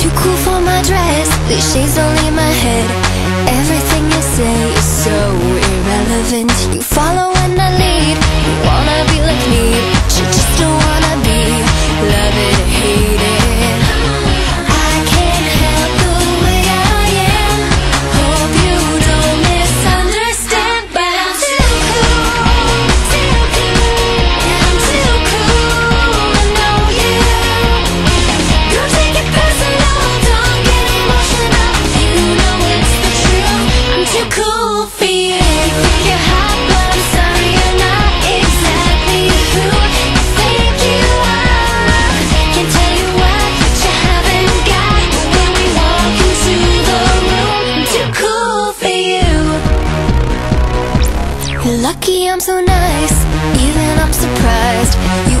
Too cool for my dress, these shades my head. Everything you say is so irrelevant. You follow Lucky I'm so nice, even I'm surprised. You